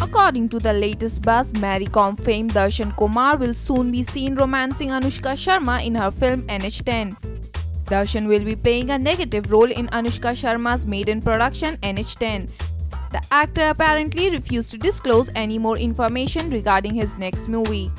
According to the latest buzz, Mary Kom fame Darshan Kumaar will soon be seen romancing Anushka Sharma in her film NH10. Darshan will be playing a negative role in Anushka Sharma's maiden production NH10. The actor apparently refused to disclose any more information regarding his next movie.